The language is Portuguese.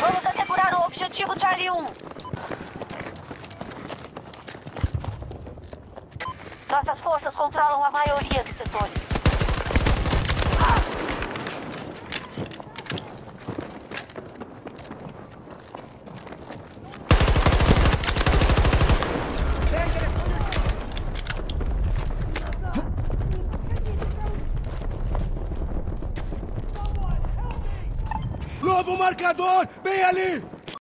Vamos assegurar o objetivo Charlie 1. Nossas forças controlam a maioria dos setores. Novo marcador! Bem ali!